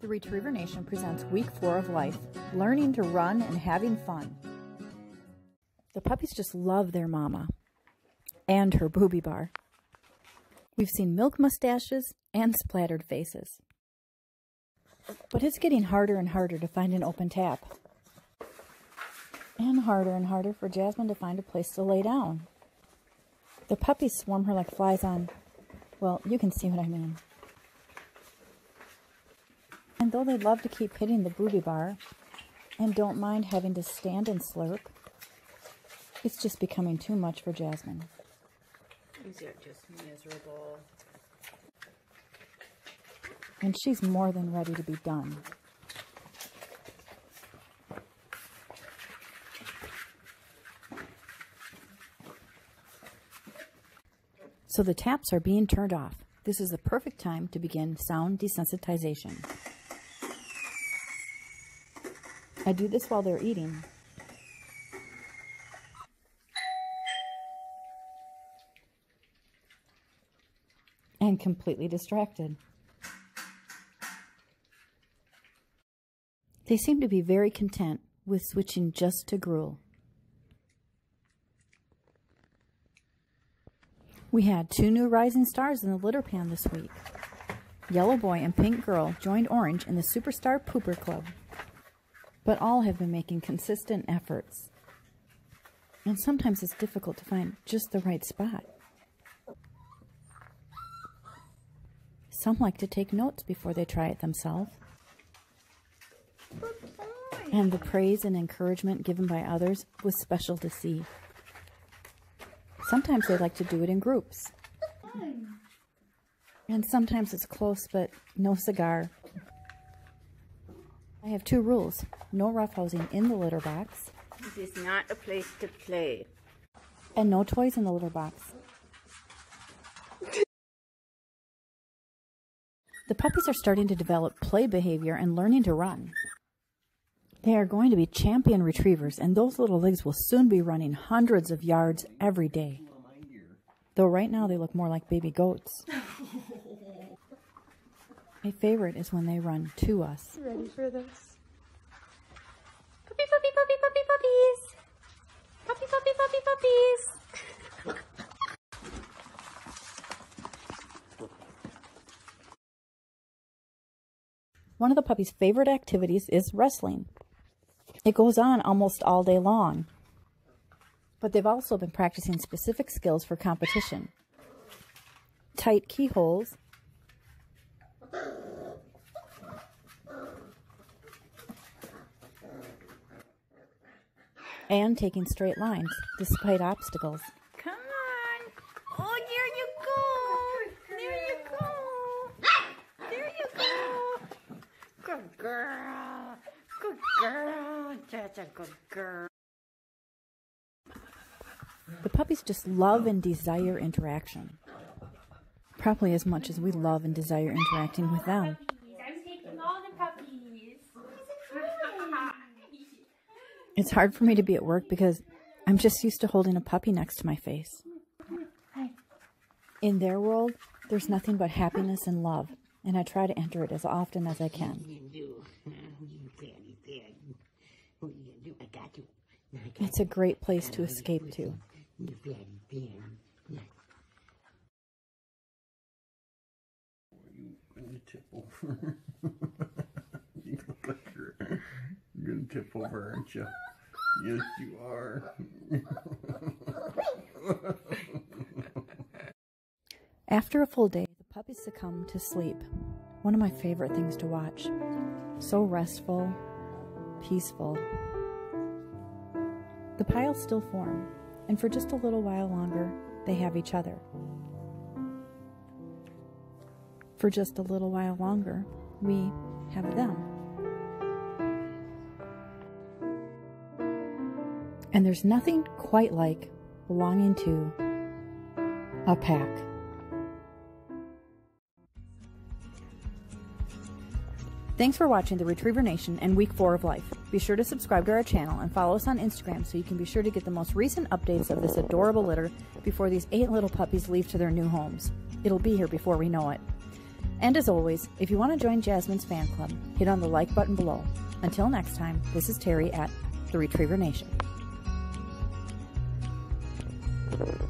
The Retriever Nation presents week four of life learning to run and having fun. The puppies just love their mama and her booby bar. We've seen milk mustaches and splattered faces. But it's getting harder and harder to find an open tap. And harder and harder for Jasmine to find a place to lay down. The puppies swarm her like flies on, well, you can see what I mean. And though they love to keep hitting the booby bar and don't mind having to stand and slurp, it's just becoming too much for Jasmine. These are just miserable. And she's more than ready to be done. So the taps are being turned off. This is the perfect time to begin sound desensitization. I do this while they're eating. And completely distracted. They seem to be very content with switching just to gruel. We had two new rising stars in the litter pan this week. Yellow Boy and Pink Girl joined Orange in the Superstar Pooper Club. But all have been making consistent efforts. And sometimes it's difficult to find just the right spot. Some like to take notes before they try it themselves. And the praise and encouragement given by others was special to see. Sometimes they like to do it in groups. And sometimes it's close, but no cigar. I have two rules. No roughhousing in the litter box. This is not a place to play. And no toys in the litter box. The puppies are starting to develop play behavior and learning to run. They are going to be champion retrievers, and those little legs will soon be running hundreds of yards every day. Though right now they look more like baby goats. My favorite is when they run to us. Ready for this? Puppy, puppy, puppy, puppy, puppies! Puppy, puppy, puppy, puppies! One of the puppy's favorite activities is wrestling. It goes on almost all day long. But they've also been practicing specific skills for competition. Tight keyholes, and taking straight lines despite obstacles. Come on! Oh, there you go! There you go! There you go! Good girl! Good girl! That's a good girl. The puppies just love and desire interaction. Probably as much as we love and desire interacting with them. I'm taking all the puppies. It's hard for me to be at work because I'm just used to holding a puppy next to my face. In their world, there's nothing but happiness and love, and I try to enter it as often as I can. It's a great place to escape to. tip over. you look like you're, you're gonna tip over, aren't you? Yes, you are. After a full day, the puppies succumb to sleep. One of my favorite things to watch. So restful, peaceful. The piles still form, and for just a little while longer, they have each other. For just a little while longer, we have them. And there's nothing quite like belonging to a pack. Thanks for watching the Retriever Nation and week four of life. Be sure to subscribe to our channel and follow us on Instagram so you can be sure to get the most recent updates of this adorable litter before these eight little puppies leave to their new homes. It'll be here before we know it. And as always, if you want to join Jasmine's fan club, hit on the like button below. Until next time, this is Terry at The Retriever Nation. Thank you.